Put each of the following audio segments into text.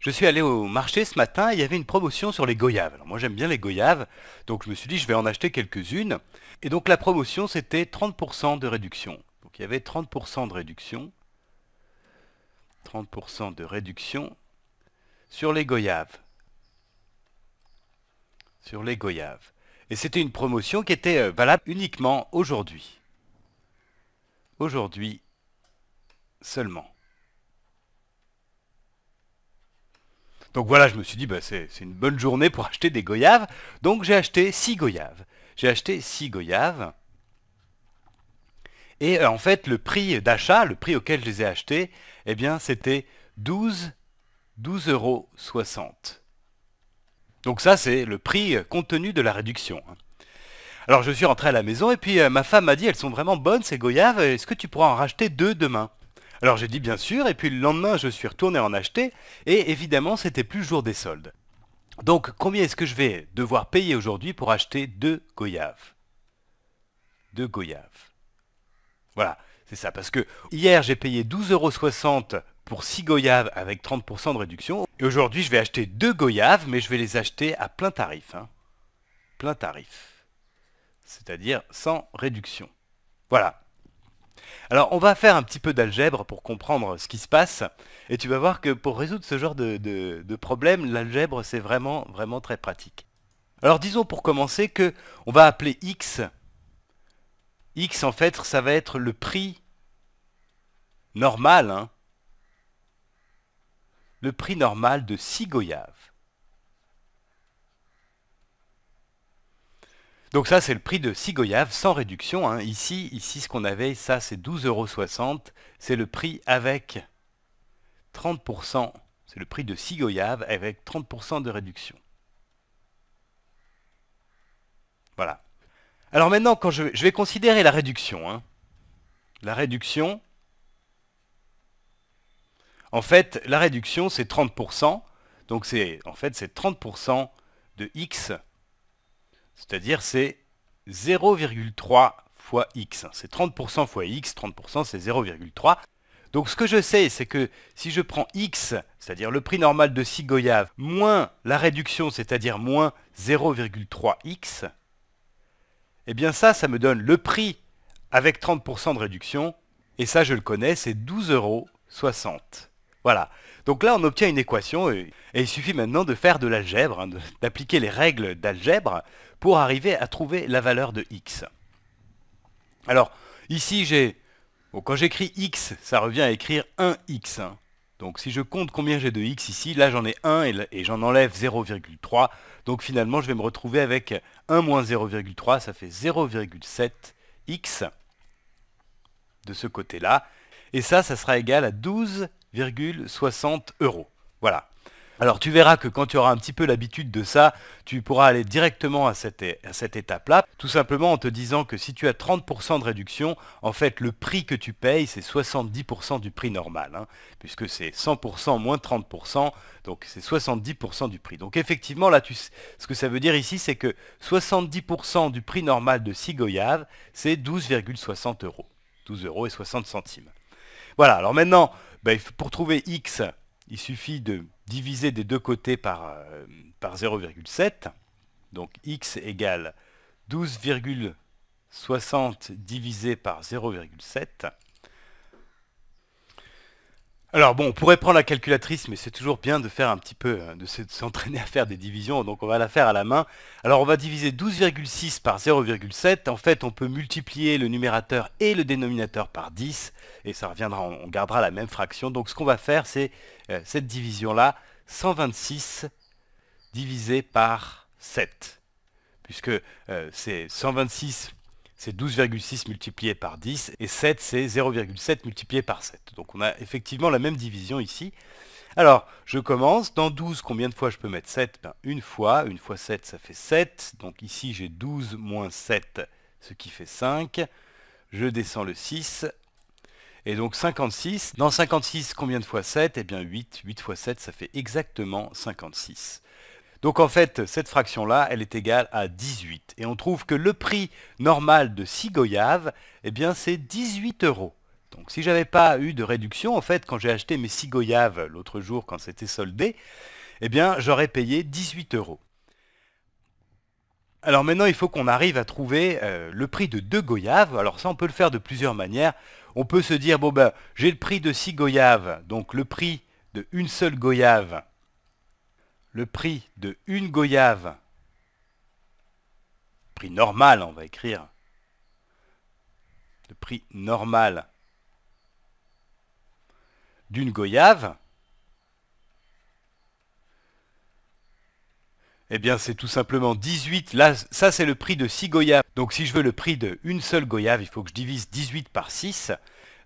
Je suis allé au marché ce matin, et il y avait une promotion sur les goyaves. Alors moi j'aime bien les goyaves, donc je me suis dit je vais en acheter quelques-unes. Et donc la promotion c'était 30% de réduction. Donc il y avait 30% de réduction. 30% de réduction sur les goyaves. Sur les goyaves. Et c'était une promotion qui était euh, valable uniquement aujourd'hui. Aujourd'hui seulement. Donc voilà, je me suis dit, bah, c'est une bonne journée pour acheter des goyaves. Donc j'ai acheté 6 goyaves. J'ai acheté 6 goyaves. Et euh, en fait, le prix d'achat, le prix auquel je les ai achetés, eh bien, c'était 12, 12 euros 60. Donc ça, c'est le prix euh, compte tenu de la réduction. hein. Alors je suis rentré à la maison et puis euh, ma femme m'a dit, elles sont vraiment bonnes ces goyaves, est-ce que tu pourras en racheter deux demain? Alors j'ai dit bien sûr, et puis le lendemain je suis retourné en acheter, et évidemment c'était plus jour des soldes. Donc combien est-ce que je vais devoir payer aujourd'hui pour acheter deux goyaves? Deux goyaves. Voilà, c'est ça, parce que hier j'ai payé 12,60€ pour 6 goyaves avec 30% de réduction, et aujourd'hui je vais acheter deux goyaves, mais je vais les acheter à plein tarif. hein. Plein tarif. C'est-à-dire sans réduction. Voilà. Alors, on va faire un petit peu d'algèbre pour comprendre ce qui se passe. Et tu vas voir que pour résoudre ce genre de, problème, l'algèbre, c'est vraiment, vraiment très pratique. Alors, disons pour commencer que on va appeler x. x, en fait, ça va être le prix normal. hein. Le prix normal de 6 goyaves. Donc ça, c'est le prix de 6 goyaves sans réduction. hein. Ici, ici, ce qu'on avait, ça, c'est 12,60€. C'est le prix avec 30%. C'est le prix de 6 goyaves avec 30% de réduction. Voilà. Alors maintenant, quand je, vais considérer la réduction. hein. La réduction, en fait, la réduction, c'est 30%. Donc c'est, en fait, c'est 30% de x c'est-à-dire c'est 0,3 fois x. C'est 30% fois x, 30% c'est 0,3. Donc ce que je sais, c'est que si je prends x, c'est-à-dire le prix normal de 6 goyaves, moins la réduction, c'est-à-dire moins 0,3x, eh bien ça, ça me donne le prix avec 30% de réduction, et ça je le connais, c'est 12,60 euros. Voilà. Donc là, on obtient une équation, et, il suffit maintenant de faire de l'algèbre, hein, d'appliquer les règles d'algèbre pour arriver à trouver la valeur de x. Alors, ici, j'ai... bon, quand j'écris x, ça revient à écrire 1x. hein. Donc si je compte combien j'ai de x ici, là j'en ai 1 et, et j'en enlève 0,3. Donc finalement, je vais me retrouver avec 1 moins 0,3, ça fait 0,7x de ce côté-là. Et ça, ça sera égal à 12,60 euros. Voilà. Alors tu verras que quand tu auras un petit peu l'habitude de ça, tu pourras aller directement à cette, étape-là, tout simplement en te disant que si tu as 30% de réduction, en fait le prix que tu payes, c'est 70% du prix normal, hein, puisque c'est 100% moins 30%, donc c'est 70% du prix. Donc effectivement, là, tu, ce que ça veut dire ici, c'est que 70% du prix normal de 6 goyaves, c'est 12,60 euros. 12 euros et 60 centimes. Voilà, alors maintenant, ben, pour trouver x, il suffit de diviser des deux côtés par, euh, par 0,7. Donc x égale 12,60 divisé par 0,7. Alors bon, on pourrait prendre la calculatrice, mais c'est toujours bien de faire un petit peu, euh, de s'entraîner à faire des divisions, donc on va la faire à la main. Alors on va diviser 12,6 par 0,7. En fait, on peut multiplier le numérateur et le dénominateur par 10, et ça reviendra, on on gardera la même fraction. Donc ce qu'on va faire, c'est euh, cette division-là, 126 divisé par 7. Puisque euh, c'est 126, c'est 12,6 multiplié par 10, et 7, c'est 0,7 multiplié par 7. Donc on a effectivement la même division ici. Alors, je commence. Dans 12, combien de fois je peux mettre 7 ben, Une fois. Une fois 7, ça fait 7. Donc ici, j'ai 12 moins 7, ce qui fait 5. Je descends le 6. Et donc 56. Dans 56, combien de fois 7 Eh bien 8. 8 fois 7, ça fait exactement 56. Donc en fait, cette fraction-là, elle est égale à 18. Et on trouve que le prix normal de 6 goyaves, eh bien c'est 18 euros. Donc si j'avais pas eu de réduction, en fait, quand j'ai acheté mes 6 goyaves l'autre jour quand c'était soldé, eh bien j'aurais payé 18 euros. Alors maintenant, il faut qu'on arrive à trouver euh, le prix de 2 goyaves. Alors ça, on peut le faire de plusieurs manières. On peut se dire, bon ben, j'ai le prix de 6 goyaves, donc le prix de une seule goyave, le prix de une goyave, prix normal, on va écrire, le prix normal d'une goyave, eh bien c'est tout simplement 18. Là, ça c'est le prix de 6 goyaves. Donc si je veux le prix d'une seule goyave, il faut que je divise 18 par 6.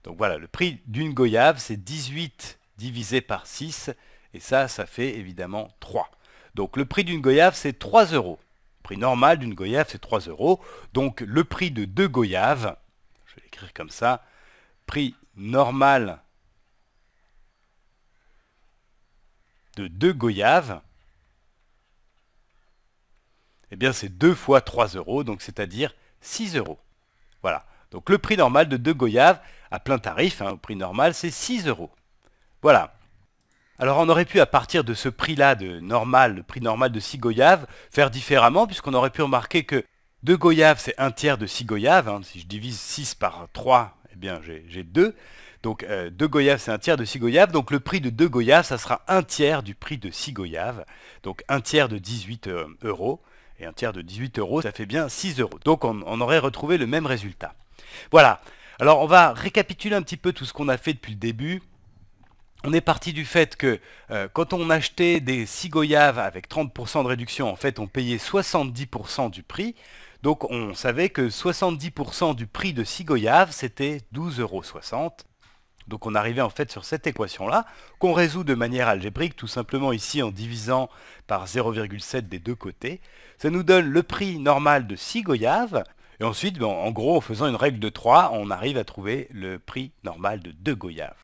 Donc voilà, le prix d'une goyave, c'est 18 divisé par 6. Et ça, ça fait évidemment 3. Donc le prix d'une goyave, c'est 3 euros. Le prix normal d'une goyave, c'est 3 euros. Donc le prix de deux goyaves, je vais l'écrire comme ça, prix normal de deux goyaves, eh bien c'est 2 fois 3 euros, donc c'est-à-dire 6 euros. Voilà. Donc le prix normal de deux goyaves, à plein tarif, hein, au prix normal, c'est 6 euros. Voilà. Alors on aurait pu, à partir de ce prix-là de normal, le prix normal de 6 goyaves, faire différemment, puisqu'on aurait pu remarquer que 2 goyaves, c'est un tiers de 6 goyaves. Hein. Si je divise 6 par 3, eh bien j'ai 2. Donc euh, 2 goyaves, c'est un tiers de 6 goyaves. Donc le prix de 2 goyaves, ça sera un tiers du prix de 6 goyaves. Donc un tiers de 18 euh, euros et un tiers de 18 euros, ça fait bien 6 euros. Donc on, aurait retrouvé le même résultat. Voilà. Alors on va récapituler un petit peu tout ce qu'on a fait depuis le début. On est parti du fait que euh, quand on achetait des 6 goyaves avec 30% de réduction, en fait on payait 70% du prix. Donc on savait que 70% du prix de 6 goyaves, c'était 12,60 euros. Donc on arrivait en fait sur cette équation-là, qu'on résout de manière algébrique, tout simplement ici en divisant par 0,7 des deux côtés. Ça nous donne le prix normal de 6 goyaves, et ensuite, en gros, en faisant une règle de 3, on arrive à trouver le prix normal de 2 goyaves.